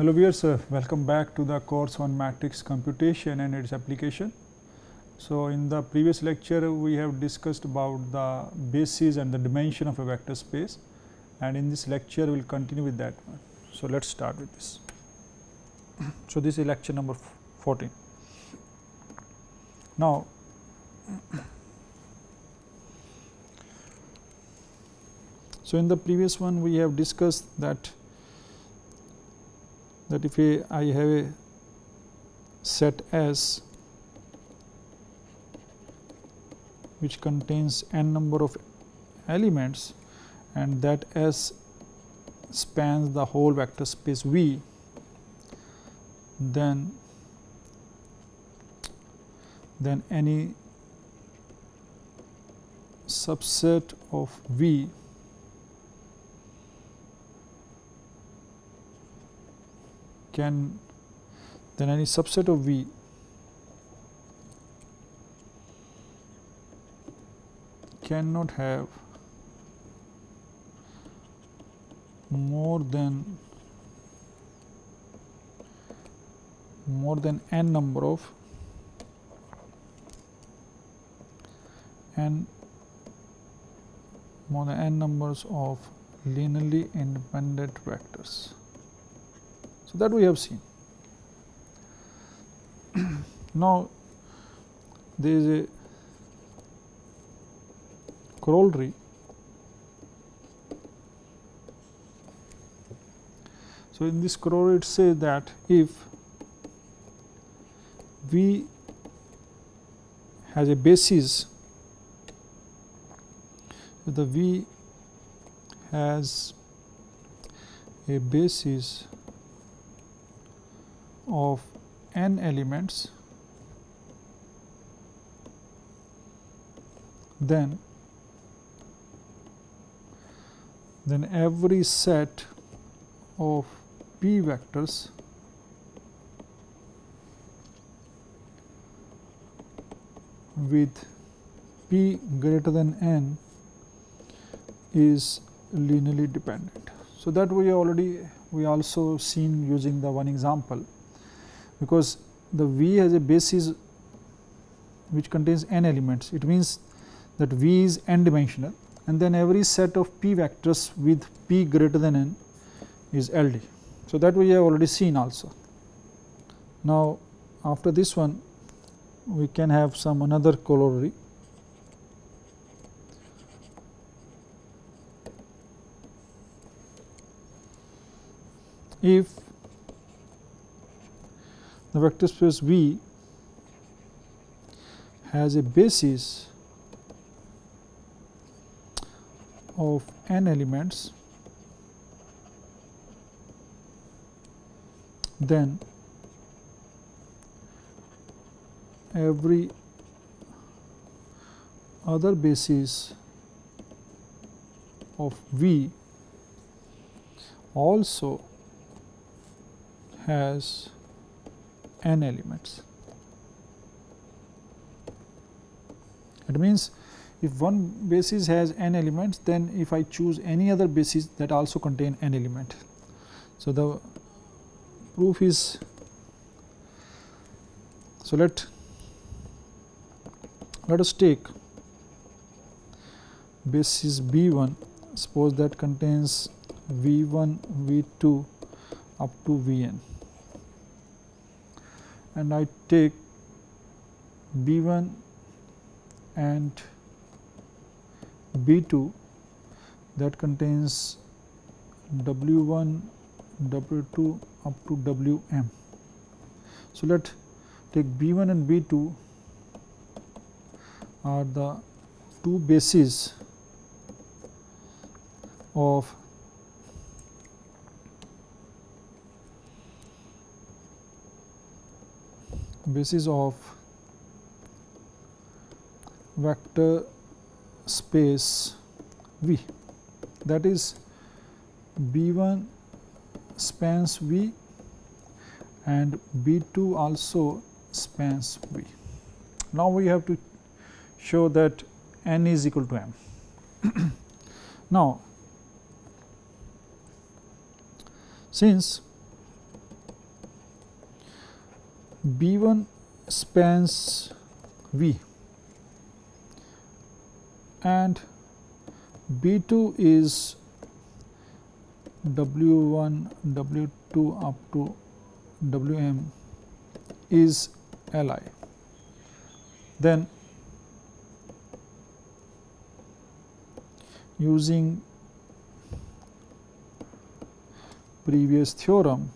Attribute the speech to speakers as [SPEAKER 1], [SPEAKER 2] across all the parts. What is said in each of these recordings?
[SPEAKER 1] Hello viewers, uh, welcome back to the course on matrix computation and its application. So, in the previous lecture we have discussed about the basis and the dimension of a vector space and in this lecture we will continue with that one. So, let us start with this. So, this is lecture number 14. Now, so in the previous one we have discussed that that if I have a set S which contains n number of elements and that S spans the whole vector space V, then then any subset of V can then any subset of V cannot have more than more than n number of n more than n numbers of linearly independent vectors. So, that we have seen. now, there is a corollary So, in this corollary it says that if V has a basis, the V has a basis of n elements, then then every set of p vectors with p greater than n is linearly dependent. So, that we already we also seen using the one example because the V has a basis which contains n elements it means that V is n dimensional and then every set of p vectors with p greater than n is LD. So, that we have already seen also. Now, after this one we can have some another corollary. If the vector space V has a basis of n elements then every other basis of V also has n elements. It means if one basis has n elements then if I choose any other basis that also contain n element. So, the proof is so let let us take basis b1 suppose that contains v1 v2 up to vn and I take b1 and b2 that contains w1 w2 up to Wm. So, let take B1 and B2 are the two bases of basis of vector space V that is B1 spans V and B2 also spans V. Now, we have to show that n is equal to m. now, since B 1 spans V and B 2 is W 1, W 2 up to W m is L i. Then using previous theorem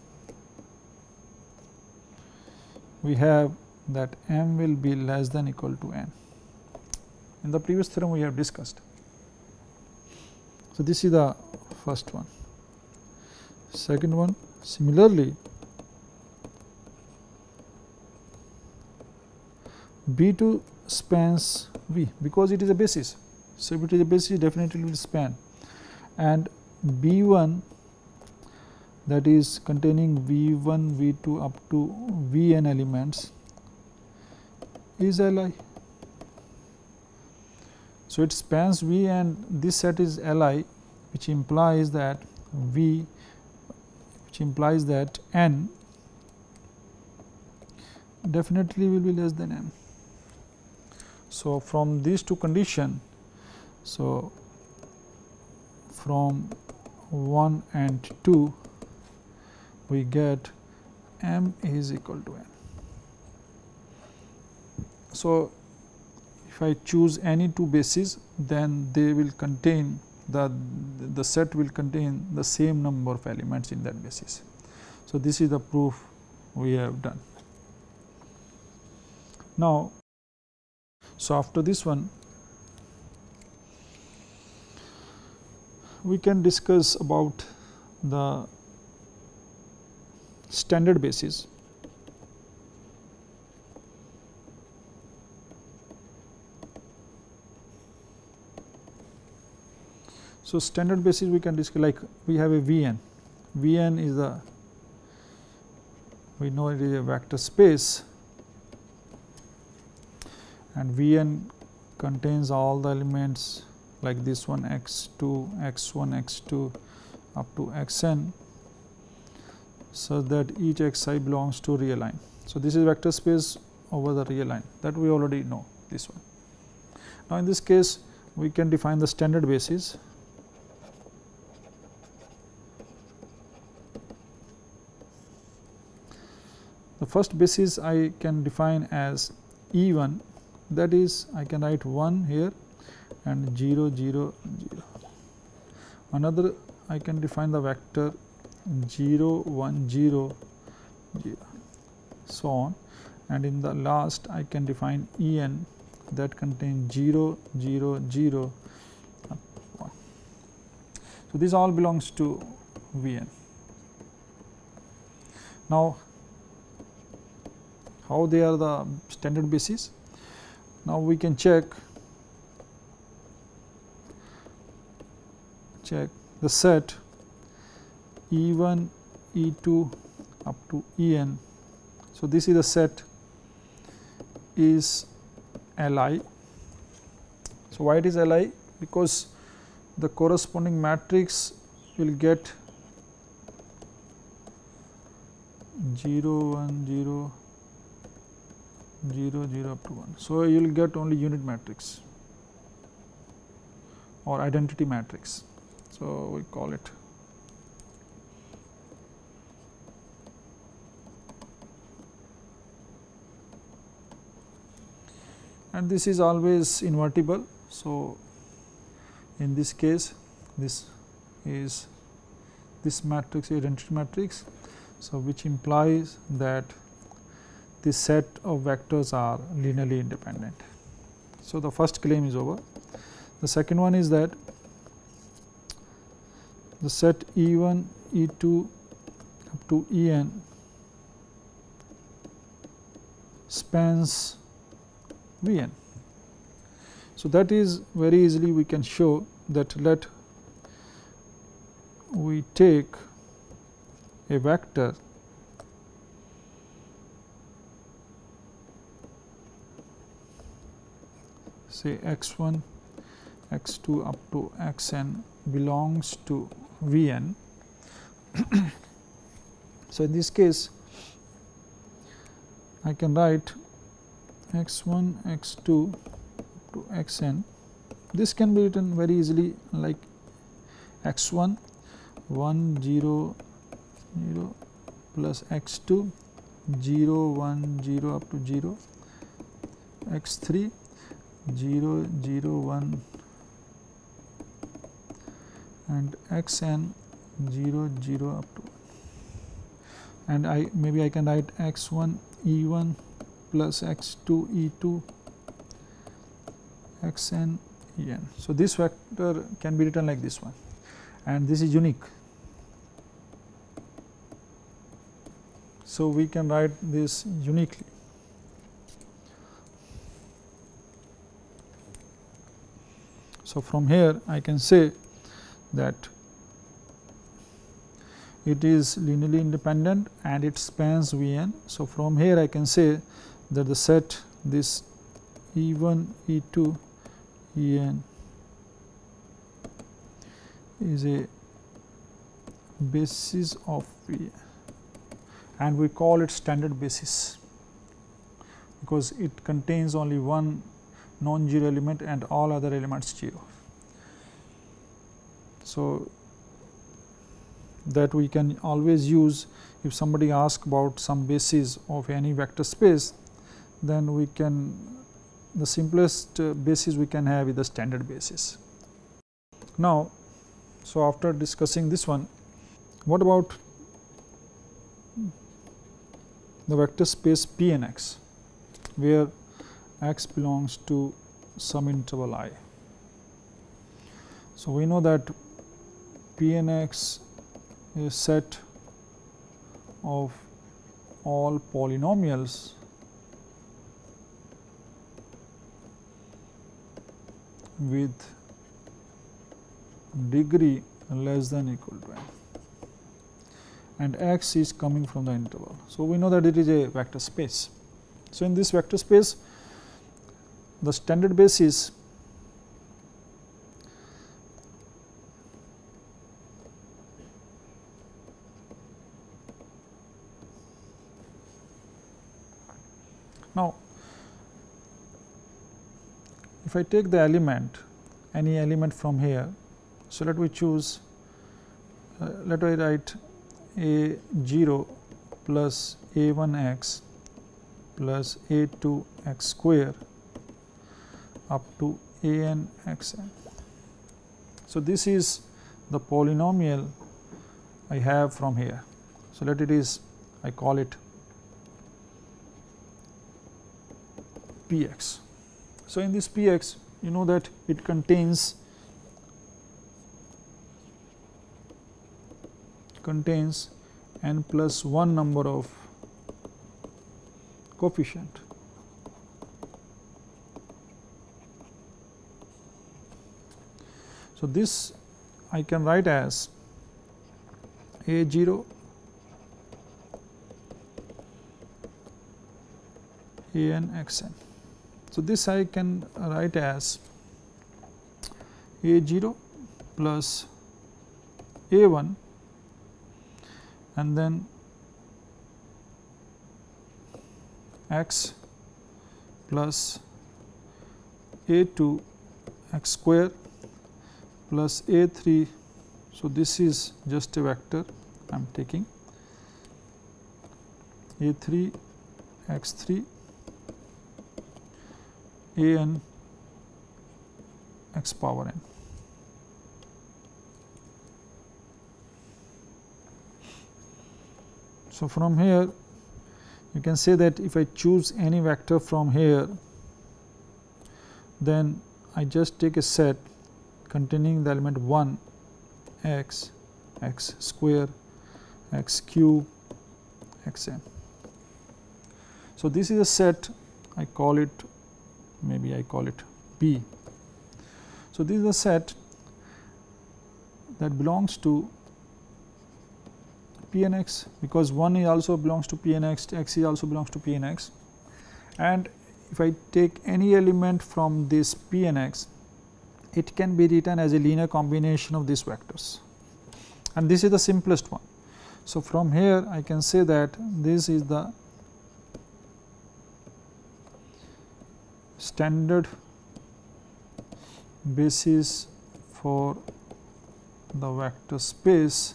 [SPEAKER 1] we have that m will be less than equal to n. In the previous theorem we have discussed. So, this is the first one. Second one similarly B 2 spans V because it is a basis. So, if it is a basis definitely will span and B 1 that is containing V 1, V 2 up to V n elements is L i. So, it spans V and this set is L i which implies that V which implies that n definitely will be less than n. So, from these two condition, so from 1 and 2 we get m is equal to n. So, if I choose any two bases then they will contain the, the set will contain the same number of elements in that basis. So, this is the proof we have done. Now, so after this one we can discuss about the standard basis. So, standard basis we can discuss like we have a Vn, Vn is the we know it is a vector space. And Vn contains all the elements like this one x 2, x 1, x 2 up to x so that each x i belongs to real line. So, this is vector space over the real line that we already know this one. Now, in this case we can define the standard basis The first basis I can define as E 1 that is I can write 1 here and 0 0 0. Another I can define the vector 0 1 0 0 so on and in the last I can define E n that contains 0 0 0 1. So, this all belongs to V n. Now, how they are the standard basis? Now, we can check check the set E 1 E 2 up to E n. So, this is the set is L i. So, why it is L i? Because the corresponding matrix will get 0 1 0 0 0 up to 1. So, you will get only unit matrix or identity matrix. So, we call it and this is always invertible. So, in this case this is this matrix identity matrix. So, which implies that this set of vectors are linearly independent. So, the first claim is over. The second one is that the set E 1, E 2 up to E n spans V n. So, that is very easily we can show that let we take a vector say x 1 x 2 up to x n belongs to V n. so, in this case I can write x 1 x 2 to x n. This can be written very easily like x 1 1 0 0 plus x 2 0 1 0 up to 0 x 3 0 0 1 and x n 0 0 up to and I maybe I can write x 1 e 1 plus x 2 e 2 x n e n. So, this vector can be written like this one and this is unique. So, we can write this uniquely. So, from here I can say that it is linearly independent and it spans V n. So, from here I can say that the set this E 1 E 2 E n is a basis of V and we call it standard basis because it contains only one non-zero element and all other elements 0. So, that we can always use if somebody asks about some basis of any vector space then we can the simplest uh, basis we can have is the standard basis. Now, so after discussing this one what about the vector space P n x where x belongs to some interval i. So, we know that P n x a set of all polynomials with degree less than equal to n and x is coming from the interval. So, we know that it is a vector space. So, in this vector space the standard basis Now, if I take the element any element from here, so let me choose uh, let me write a 0 plus a 1 x plus a 2 x square up to a n x n. So, this is the polynomial I have from here. So, let it is I call it p x. So, in this p x you know that it contains contains n plus 1 number of coefficient. So, this I can write as a 0 a n x n. So, this I can write as a 0 plus a 1 and then x plus a 2 x square plus a 3. So, this is just a vector I am taking a 3 x 3 a n x power n. So, from here you can say that if I choose any vector from here then I just take a set containing the element 1 x x square x cube x n. So, this is a set I call it maybe I call it P. So, this is a set that belongs to P n x because 1 also belongs to P n x, x also belongs to P n x and if I take any element from this P n x it can be written as a linear combination of these vectors and this is the simplest one. So, from here I can say that this is the standard basis for the vector space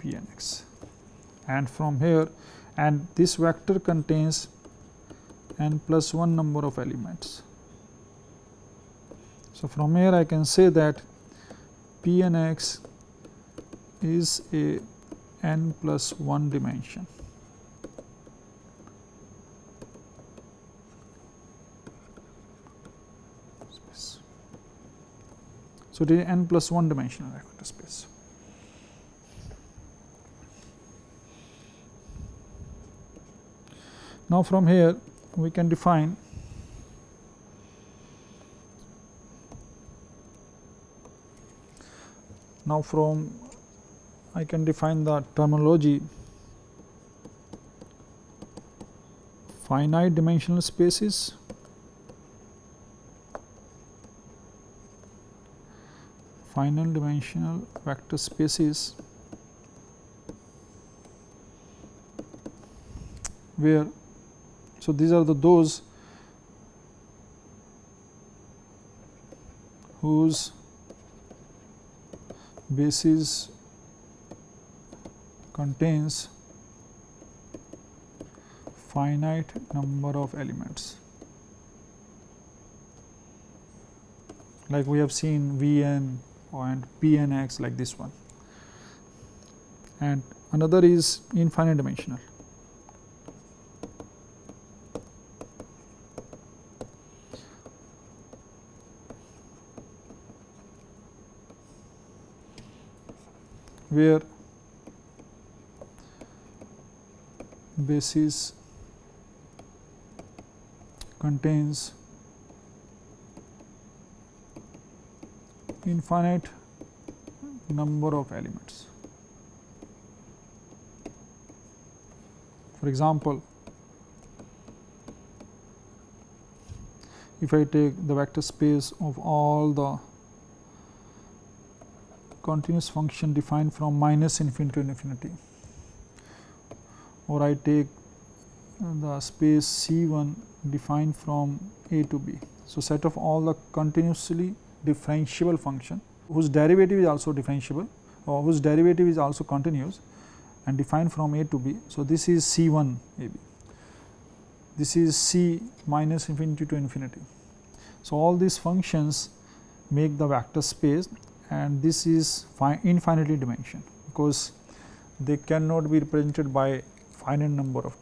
[SPEAKER 1] P n x and from here and this vector contains n plus 1 number of elements. So, from here I can say that P n x is a n plus 1 dimension. Space. So, it is n plus 1 dimensional vector space. Now, from here we can define now from I can define the terminology. Finite dimensional spaces. Finite dimensional vector spaces. Where so, these are the those whose basis contains finite number of elements. Like we have seen Vn and Pnx like this one. And another is infinite dimensional. Where basis contains infinite number of elements. For example, if I take the vector space of all the continuous function defined from minus infinity to infinity or I take the space C 1 defined from A to B. So, set of all the continuously differentiable function whose derivative is also differentiable or whose derivative is also continuous and defined from A to B. So, this is C 1 A B, this is C minus infinity to infinity. So, all these functions make the vector space and this is infinitely dimension because they cannot be represented by finite number of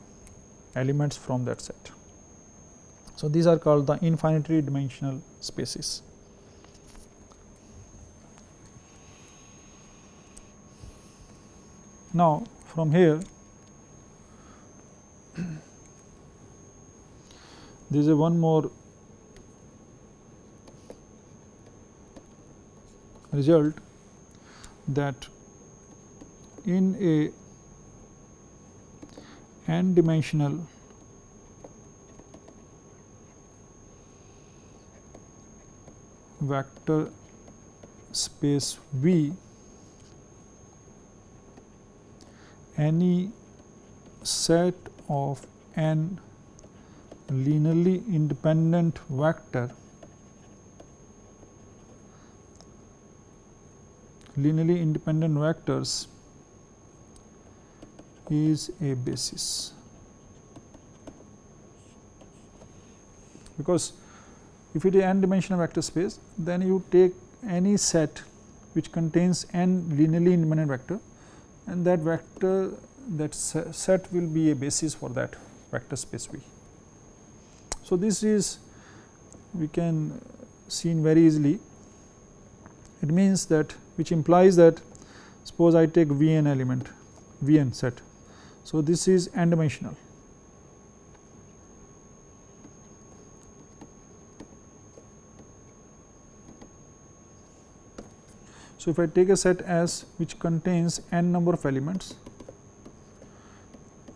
[SPEAKER 1] elements from that set. So, these are called the infinitely dimensional spaces. Now, from here there is a one more result that in a n dimensional. Vector space V. Any set of n linearly independent vector. Linearly independent vectors is a basis because if it is n dimensional vector space then you take any set which contains n linearly independent vector and that vector that set will be a basis for that vector space V. So, this is we can see in very easily it means that which implies that suppose I take V n element V n set. So, this is n dimensional. So, if I take a set S which contains n number of elements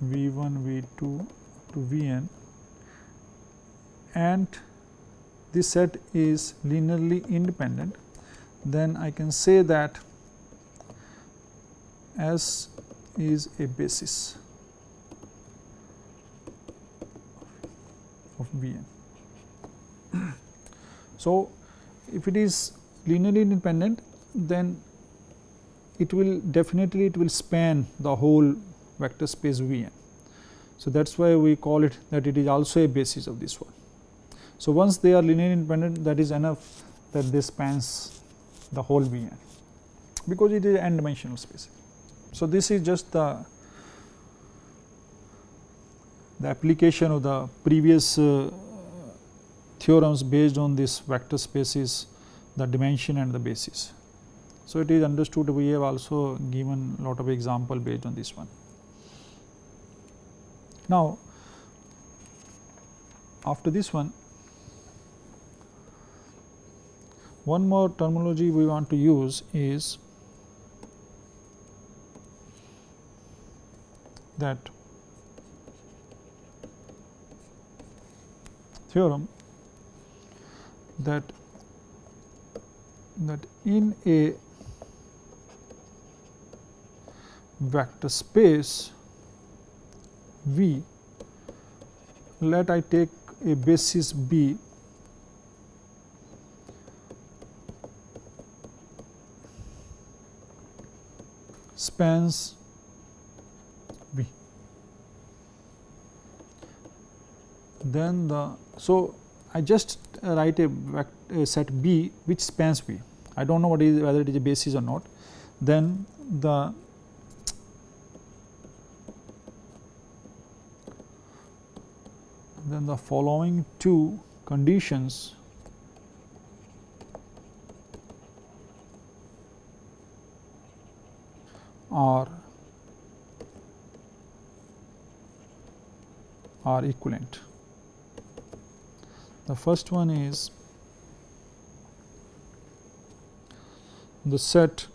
[SPEAKER 1] V 1, V 2 to V n and this set is linearly independent then I can say that S is a basis of Vn. so, if it is linearly independent then it will definitely it will span the whole vector space Vn. So, that is why we call it that it is also a basis of this one. So, once they are linearly independent that is enough that this spans the whole Vn because it is n dimensional space. So, this is just the the application of the previous uh, theorems based on this vector spaces the dimension and the basis. So, it is understood we have also given lot of example based on this one. Now, after this one one more terminology we want to use is that theorem that that in a vector space V let I take a basis B spans then the so I just write a, a set B which spans B I do not know what is whether it is a basis or not then the then the following two conditions are are equivalent. The first one is the set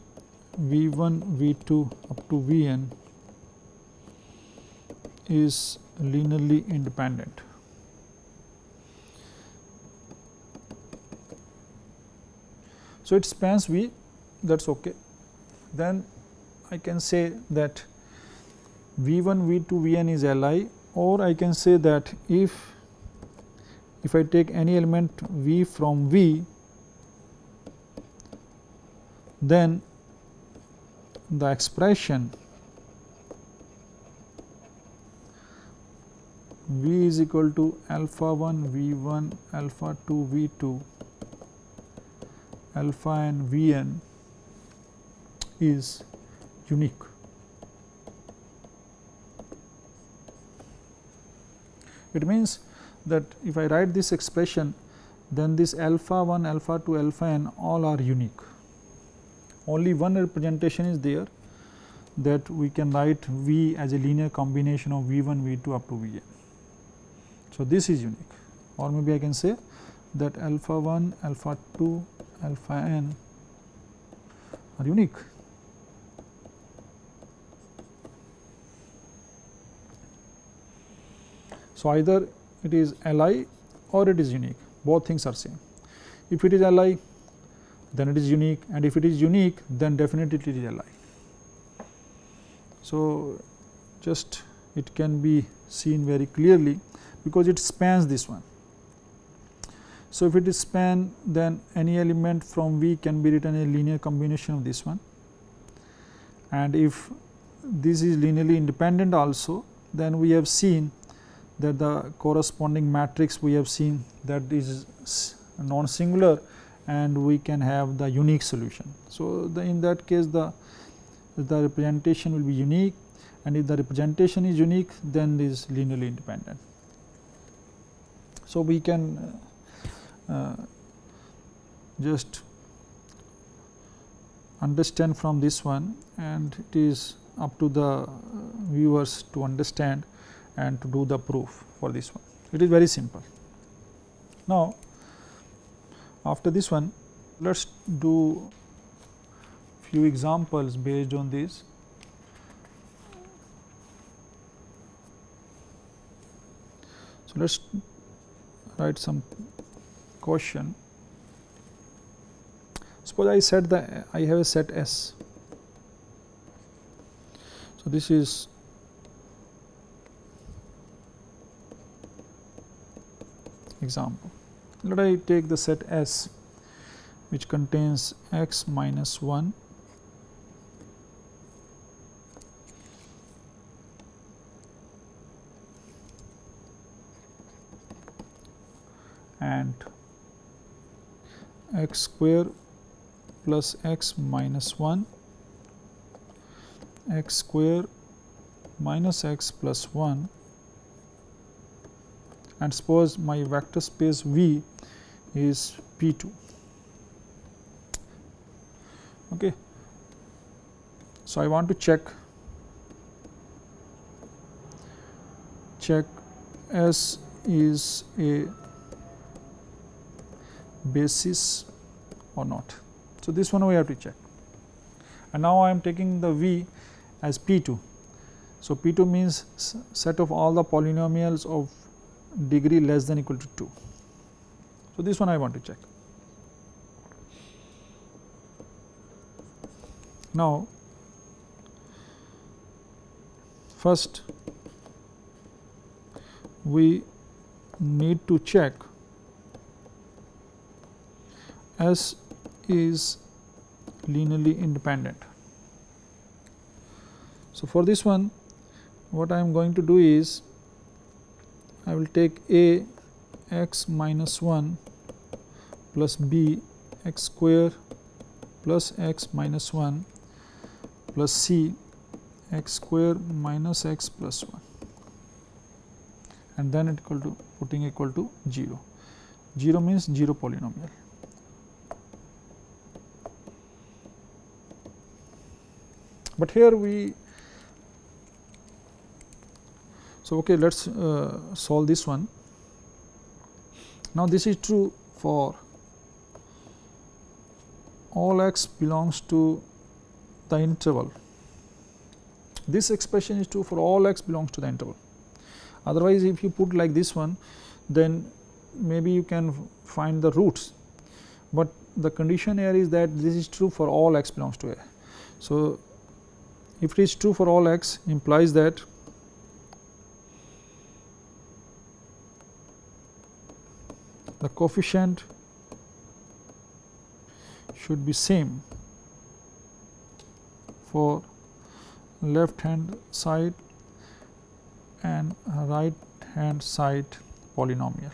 [SPEAKER 1] V 1 V 2 up to V n is linearly independent. So, it spans V that is ok. Then I can say that V 1 V 2 V n is Li or I can say that if if I take any element V from V then the expression V is equal to alpha 1 V 1 alpha 2 V 2 alpha n V n is unique. It means that if I write this expression then this alpha 1 alpha 2 alpha n all are unique only one representation is there that we can write V as a linear combination of V 1 V 2 up to V n. So, this is unique or maybe I can say that alpha 1 alpha 2 alpha n are unique. So, either it is Li or it is unique both things are same. If it is Li then it is unique and if it is unique then definitely it is Li. So, just it can be seen very clearly because it spans this one. So, if it is span then any element from V can be written a linear combination of this one and if this is linearly independent also then we have seen that the corresponding matrix we have seen that is non singular and we can have the unique solution. So, the in that case the the representation will be unique and if the representation is unique then is linearly independent. So, we can uh, uh, just understand from this one and it is up to the viewers to understand and to do the proof for this one. It is very simple. Now, after this one, let us do few examples based on this. So, let us write some question. Suppose I set the I have a set S So, this is example. Let I take the set S which contains x minus 1 and x square plus x minus 1 x square minus x plus 1 and suppose my vector space V is P 2. Okay. So, I want to check check S is a basis or not. So, this one we have to check and now I am taking the V as P 2. So, P 2 means set of all the polynomials of degree less than equal to 2. So, this one I want to check. Now, first we need to check S is linearly independent. So, for this one what I am going to do is I will take a x minus 1 plus b x square plus x minus 1 plus c x square minus x plus 1 and then it equal to putting equal to 0. 0 means 0 polynomial. But here we so, okay, let us uh, solve this one. Now, this is true for all x belongs to the interval. This expression is true for all x belongs to the interval. Otherwise, if you put like this one, then maybe you can find the roots, but the condition here is that this is true for all x belongs to A. So, if it is true for all x implies that the coefficient should be same for left hand side and right hand side polynomial.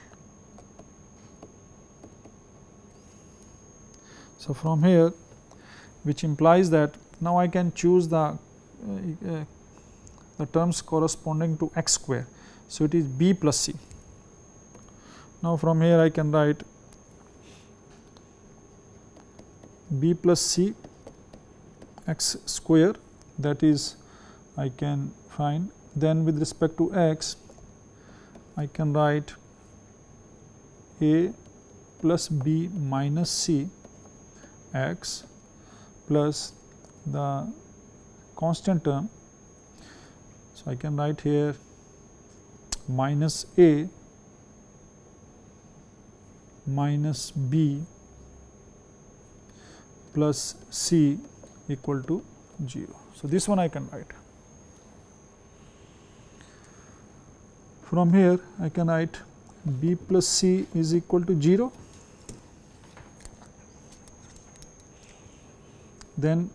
[SPEAKER 1] So, from here which implies that now I can choose the uh, uh, the terms corresponding to x square. So, it is b plus c now, from here I can write b plus c x square that is I can find then with respect to x I can write a plus b minus c x plus the constant term. So, I can write here minus a minus b plus c equal to 0. So, this one I can write. From here I can write b plus c is equal to 0, then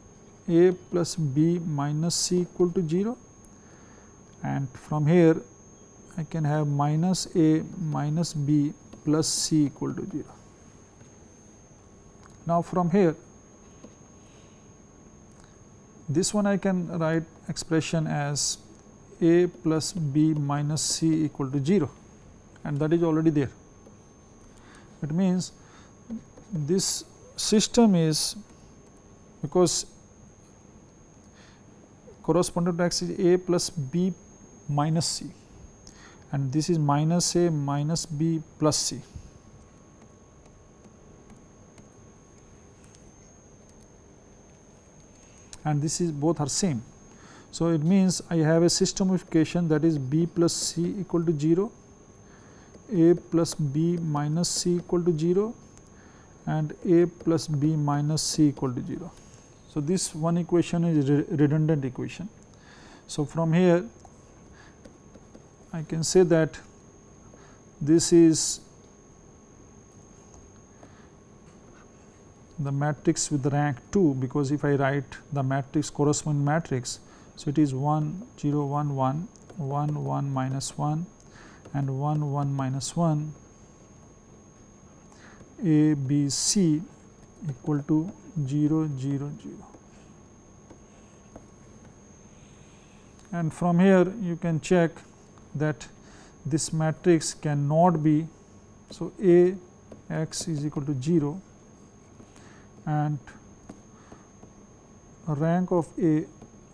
[SPEAKER 1] a plus b minus c equal to 0 and from here I can have minus a minus b plus c equal to 0. Now, from here this one I can write expression as a plus b minus c equal to 0 and that is already there. It means this system is because corresponding to x is a plus b minus c and this is minus a minus b plus c. and this is both are same. So, it means I have a system of equation that is b plus c equal to 0, a plus b minus c equal to 0 and a plus b minus c equal to 0. So, this one equation is re redundant equation. So, from here I can say that this is the matrix with rank 2 because if I write the matrix corresponding matrix. So, it is 1 0 1 1 1 1 minus 1 and 1 1 minus 1 A B C equal to 0 0 0. And from here you can check that this matrix cannot be. So, A x is equal to 0 and rank of A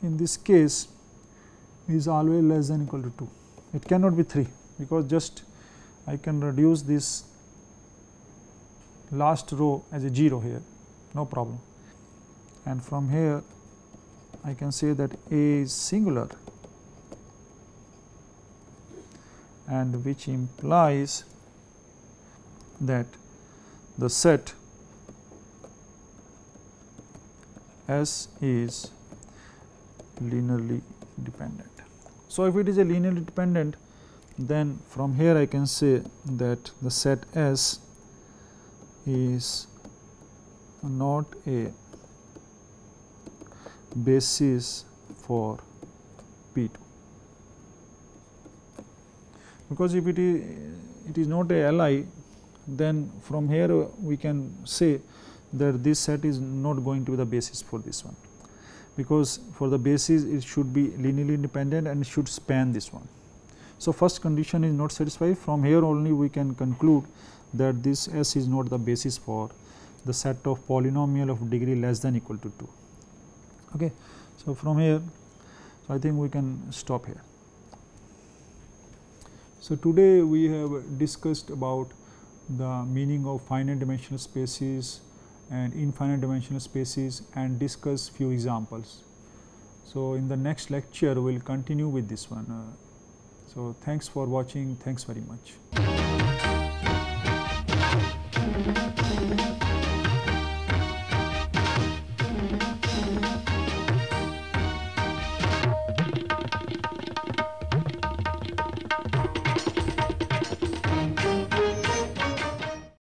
[SPEAKER 1] in this case is always less than equal to 2. It cannot be 3 because just I can reduce this last row as a 0 here no problem and from here I can say that A is singular and which implies that the set S is linearly dependent. So, if it is a linearly dependent then from here I can say that the set S is not a basis for P 2 because if it is it is not a Li then from here we can say that this set is not going to be the basis for this one because for the basis it should be linearly independent and should span this one. So, first condition is not satisfied from here only we can conclude that this S is not the basis for the set of polynomial of degree less than equal to 2. Okay. So, from here so I think we can stop here. So, today we have discussed about the meaning of finite dimensional spaces and infinite dimensional spaces and discuss few examples. So, in the next lecture we will continue with this one. Uh, so, thanks for watching, thanks very much.